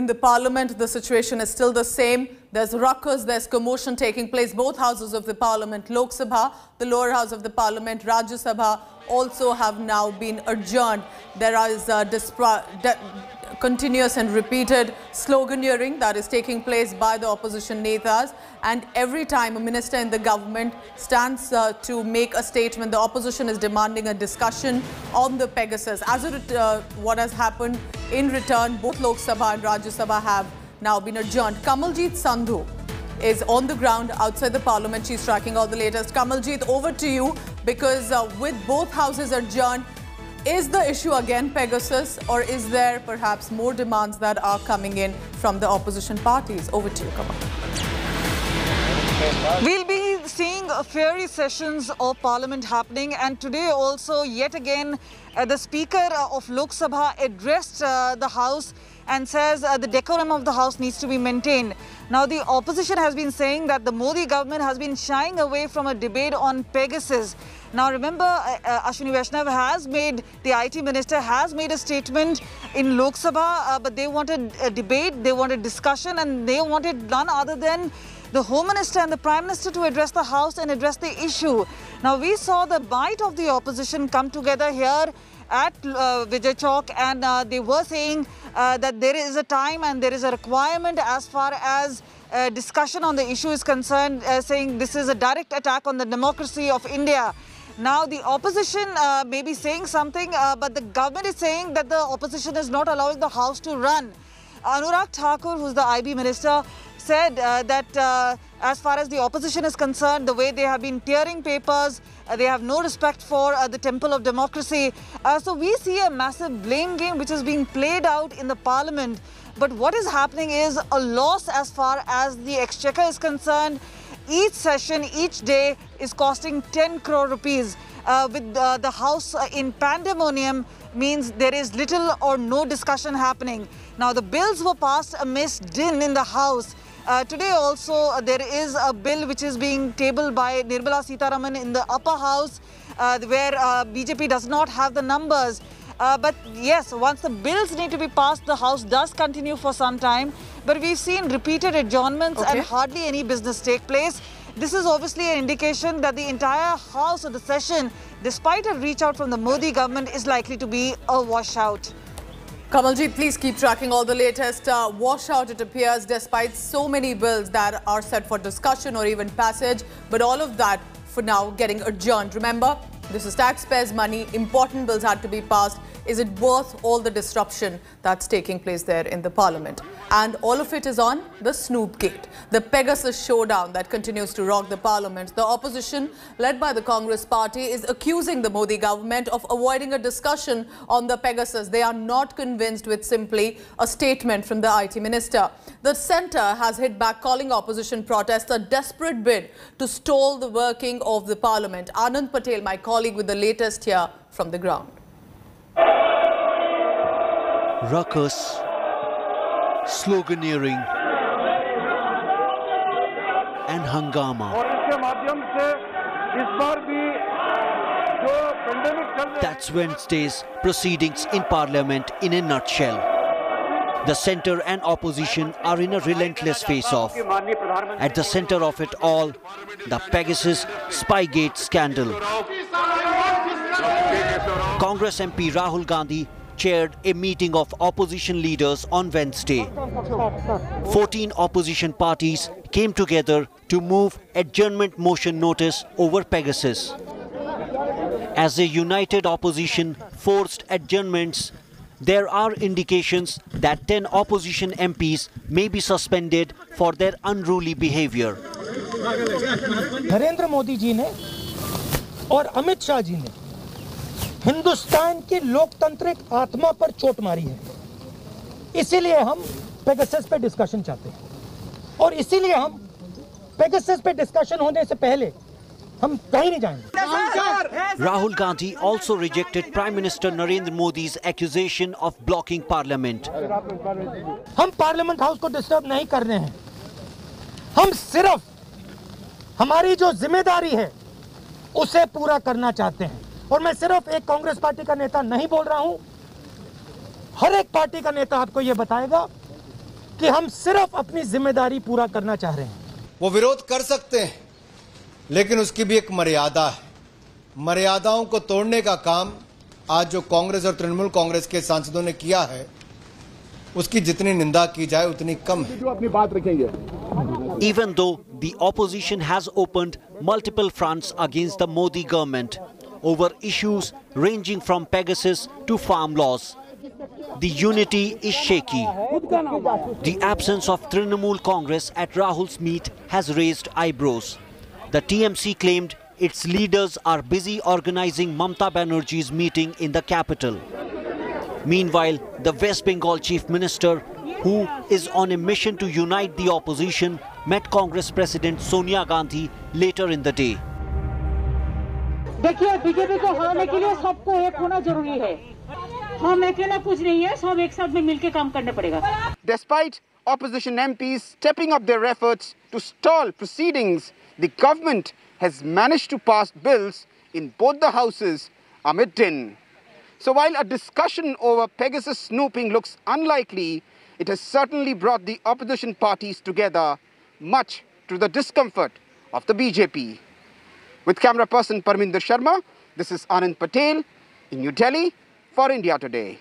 in the parliament, the situation is still the same. There's ruckus, there's commotion taking place. Both houses of the parliament, Lok Sabha, the lower house of the parliament, Rajya Sabha, also have now been adjourned. There is a continuous and repeated sloganeering that is taking place by the opposition netas and every time a minister in the government stands uh, to make a statement the opposition is demanding a discussion on the Pegasus. As it, uh, what has happened in return both Lok Sabha and Rajya Sabha have now been adjourned. Kamaljeet Sandhu is on the ground outside the parliament. She's tracking all the latest. Kamaljeet over to you because uh, with both houses adjourned is the issue again Pegasus or is there perhaps more demands that are coming in from the opposition parties? Over to you, Kamal. We'll be seeing fiery sessions of parliament happening and today also yet again uh, the speaker of Lok Sabha addressed uh, the house and says uh, the decorum of the house needs to be maintained. Now the opposition has been saying that the Modi government has been shying away from a debate on Pegasus. Now remember, uh, uh, Ashwini Vaishnav has made, the IT minister has made a statement in Lok Sabha, uh, but they wanted a debate, they wanted discussion and they wanted none other than the Home Minister and the Prime Minister to address the House and address the issue. Now we saw the bite of the opposition come together here at uh, Vijay Chowk and uh, they were saying uh, that there is a time and there is a requirement as far as uh, discussion on the issue is concerned, uh, saying this is a direct attack on the democracy of India. Now, the opposition uh, may be saying something, uh, but the government is saying that the opposition is not allowing the House to run. Anurag Thakur, who's the IB minister, said uh, that uh, as far as the opposition is concerned, the way they have been tearing papers, uh, they have no respect for uh, the temple of democracy. so we see a massive blame game which is being played out in the parliament. But what is happening is a loss as far as the exchequer is concerned. Each session, each day is costing 10 crore rupees. Uh, with uh, the House uh, in pandemonium means there is little or no discussion happening. Now, the bills were passed amidst din in the House. Uh, today also, uh, there is a bill which is being tabled by Nirmala Sitharaman in the upper house, where BJP does not have the numbers. Uh, but yes, once the bills need to be passed, the House does continue for some time. But we've seen repeated adjournments okay. and hardly any business take place. This is obviously an indication that the entire House of the session, despite a reach out from the Modi government, is likely to be a washout. Kamaljeet, please keep tracking all the latest uh, washout, it appears, despite so many bills that are set for discussion or even passage. But all of that, for now, getting adjourned. Remember, this is taxpayers' money. Important bills had to be passed. Is it worth all the disruption that's taking place there in the parliament? And all of it is on the Snoop Gate, the Pegasus showdown that continues to rock the parliament. The opposition, led by the Congress party, is accusing the Modi government of avoiding a discussion on the Pegasus. They are not convinced with simply a statement from the IT minister. The centre has hit back calling opposition protests a desperate bid to stall the working of the parliament. Anand Patel, my colleague with the latest here from the ground. ruckus, sloganeering and hangama. That's Wednesday's proceedings in Parliament in a nutshell. The centre and opposition are in a relentless face-off. At the centre of it all, the Pegasus Spygate scandal. Congress MP Rahul Gandhi chaired a meeting of opposition leaders on Wednesday. 14 opposition parties came together to move adjournment motion notice over Pegasus. As a united opposition forced adjournments, there are indications that 10 opposition MPs may be suspended for their unruly behavior. Narendra Modi ji ने और अमित शाह जी ने हिंदुस्तान की लोकतांत्रिक आत्मा पर चोट मारी है। इसीलिए हम पेगासस पे डिस्कशन चाहते हैं। और इसीलिए हम पेगासस पे डिस्कशन होने से पहले हम कहीं नहीं जाएँगे। Rahul Gandhi also rejected Prime Minister Narendra Modi's accusation of blocking parliament. हम पार्लियामेंट हाउस को डिस्टर्ब नहीं कर रहे हैं। हम सिर्फ़ हमारी जो ज़िम्मेदारी है उसे पूरा करना चाहते हैं। और मैं सिर्फ़ एक कांग्रेस पार्टी का नेता नहीं बोल रहा हूँ। हर एक पार्टी का नेता आपको यह बताएगा कि हम सिर्फ़ अपनी ज़िम्मेदारी पूरा करना चाह रहे हैं। वो विरोध कर सकते हैं लेकिन उसकी भी एक मर्यादा है। मर्यादाओं को तोड़ने का काम आज जो कांग्रेस और तृणमूल कांग्रेस के सांसदों ने किया है उसकी जितनी निंदा की जाए उतनी कम है। जो अपनी बात रखेंगे। Even though the opposition has opened multiple fronts against the Modi government over issues ranging from Pegasus to farm laws, the unity is shaky. The absence of Trinamool Congress at Rahul's meet has raised eyebrows. The TMC claimed its leaders are busy organizing Mamta Banerjee's meeting in the capital. Meanwhile, the West Bengal chief minister, who is on a mission to unite the opposition, met Congress President Sonia Gandhi later in the day. देखिए BJP को हराने के लिए सबको एक होना ज़रूरी है हम अकेला कुछ नहीं है सब एक साथ में मिलकर काम करना पड़ेगा Despite opposition MPs stepping up their efforts to stall proceedings, the government has managed to pass bills in both the houses amid din. So while a discussion over Pegasus snooping looks unlikely, it has certainly brought the opposition parties together, much to the discomfort of the BJP. With camera person Parminder Sharma, this is Anand Patel in New Delhi for India Today.